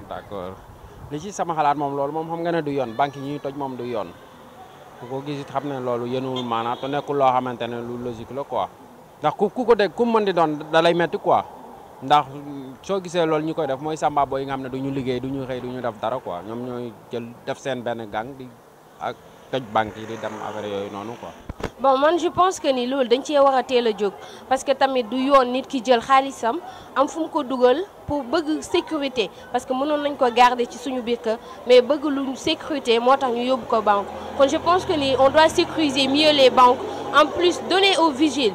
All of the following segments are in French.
d' accord li ci sama xalaat moom loolu moom xam nga ne du yoon banque yi toj moom du yoon ku gis it xam ne loolu yënuwul maanaam te nekkul loo xamante ne lu logique la quoi ndax ku ku ko de ku mën doon da lay metti quoi ndax soo gisee loolu ñu koy def mooy samba bo yi nga xam ne du ñu liggéey du ñu xëy du ñu def dara quoi ñoom ñooy jël def seen benn gang di tëj banque yi di dem affaire yooyu quoi. bon man je pense que ni loolu dañ cee war a teel parce que tamit du yoon nit ki jël xaalisam am fu ko dugal pour bëgg sécurité parce que mënon nañ ko garder ci suñu biir kër mais bëgg lu sécurité motax ñu yob ko banque kon je pense que ni on doit sécuriser mieux les banques en plus donner aux vigiles.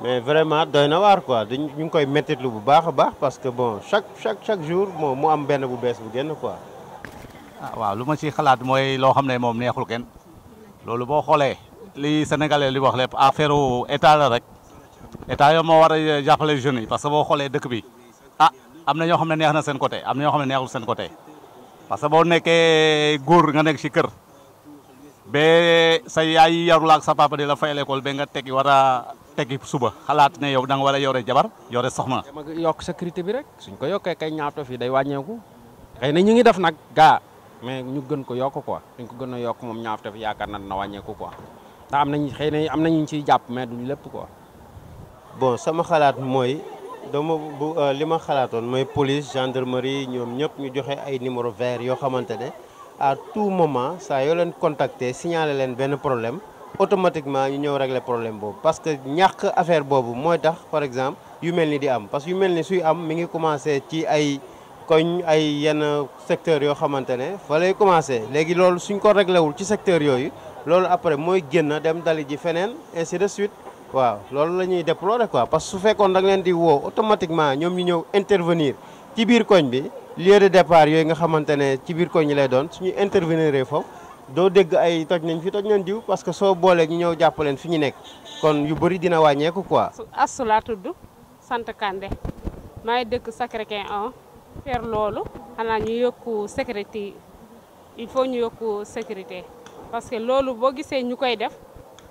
mais vraiment doyna war quoi dañ ñu koy metti lu bu baax a baax parce que bon chaque chaque chaque jour mo mu am benn bu bees bu génn quoi. ah waaw luma ci xalaat moy lo xam mom neexul ken loolu bo xolé li sénégalais li wax lepp affaire état la rek état yo mo wara jappalé jeune parce que bo xolé dëkk bi ah amna ño ñoo neex na sen côté amna ño ñoo neexul sen côté parce que boo nekkee góor nga nekk ci kër. ba sa yaay yarul ak sa papa di la fayal l'école be nga teg wara teggi suba xalaat ne yow da nga war a yore jabar yore soxna. yokk sécurité bi rek suñ ko yokkee kay ñaata fii day wàññeeku. xëy na ñu ngi def nag gaa mais ñu gën ko yokk quoi suñ ko gën a yokk moom ñaata fi yaakaar na dina wàññeeku quoi ndax am nañu xëy na am nañu ciy jàpp mais duñ lépp ko bon sama xalaat mooy dama bu euh, li ma xalaatoon mooy police gendarmerie ñoom ñëpp ñu joxe ay numéro vert yoo xamante ne à tout moment saa yoo leen contacter signaler leen benn problème. automatiquement ñu ñëw régler problème boobu parce que ñàkk affaire bobu moy tax par exemple yu melni di am parce que yu melni ni suy am mi ngi commencer ci ay koñ ay yenn secteur yo xamantene ne fa lay commencé léegi loolu suñ ko régler wul ci secteur yoyu lolu après moy génn dem dali ji feneen ainsi de suite waaw lolu lañuy déplorer quoi parce que su fekkoon da nga leen di wo automatiquement ñom ñu ñëw intervenir ci biir koñ bi lieu de départ yooyu nga xamantene ci biir koñ lay doon suñu intervenir foofu doo dégg ay toj nañ fi toj nañ diw parce que soo boolee ñu ñëw jàppaleen fi ñu nekk kon yu bëri dina wàññeeku quoi. Astou laa tudd sant Kande maay dëkk Sacré-Cœur 1 loolu xanaa ñu yokku sécurité il faut ñu yokku sécurité parce que loolu boo gisee ñu koy def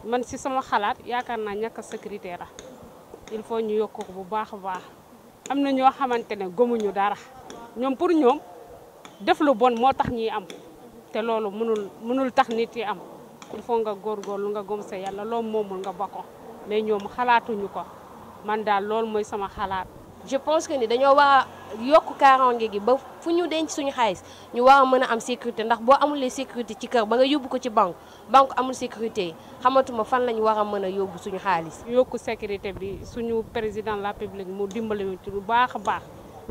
man si sama xalaat yaakaar naa ñàkk sécurité la il faut ñu yokku bu baax a baax am na ñoo xamante ne gomuñu dara ñoom pour ñoom def lu bon moo tax ñuy am. te loolu mënul mënul tax nit yi am il faut nga lu nga gëm sa yàlla loo moomul nga bako mais ñoom xalaatuñu ko man daal loolu mooy sama xalaat. je pense que ni dañoo war yokk kaaraange gi ba fu ñu denc suñu xaalis ñu war a mën a am sécurité ndax boo amulee sécurité ci kër ba nga yóbbu ko ci banque banque amul sécurité yi xamatuma fan lañu war a mën a yóbbu suñu xaalis. yokku sécurité bi suñu président la république mu dimbali ñu lu baax a baax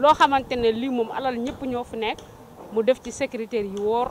loo xamante ne lii moom alal ñëpp ñoo fi nekk mu def ci sécurité yu wóor.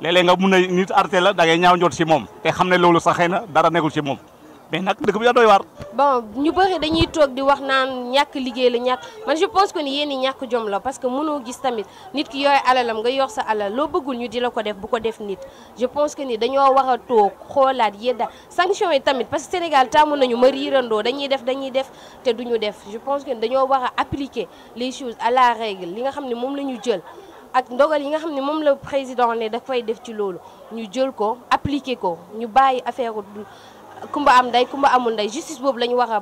lélé nga mun nit arté la da ngay ñaaw ñot ci mom té xamné ne loolu sax na dara nekkul ci mom mais nak dëkk bu ya doy war bon ñu bëri dañuy tok di wax naan ñak liggéey la ñak man je pense que ni yéni ñak jom la parce que mëno gis tamit nit ki yoy alalam nga yox sa ala lo bëggul ñu di la ko def bu ko def nit. je pense que ni dañoo wara tok xolaat xoolaat yedda sanction yi tamit parce que Sénégal tàmm nañu ma rirando dañuy def dañuy def té duñu def je pense que dañoo wara appliquer les choses à la règle li nga xam mom lañu jël ak ndogal yi nga xam ne la président ne da koy def ci loolu ñu jël ko appliquer ko ñu bàyyi affaire kumba am nday kumba amul nday justice boobu la ñu war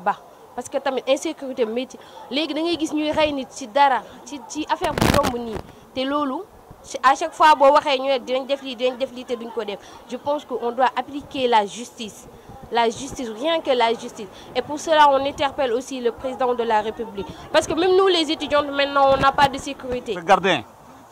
parce que tamit insécurité métti léegi da ngay gis ñuy rey nit ci dara ci ci affaire bu yomb nii te ci à chaque fois boo waxee ñu ne dinañ def lii dinañ def lii te duñ ko je pense que on doit appliquer la justice la justice rien que la justice et pour cela on interpelle aussi le président de la République parce que même nous les étudiants maintenant on n'a pas de sécurité gardien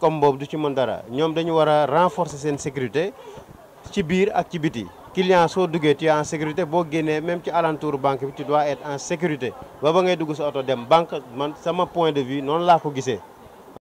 comme boobu du ci mën dara ñoom dañu war renforcer seen sécurité ci biir ak ci biti client soo duggee tu en sécurité boo génnee même ci alentour banque tu dois être en sécurité ba ba ngay dugg sa oto dem banque man sama point de vue noonu laa ko gisee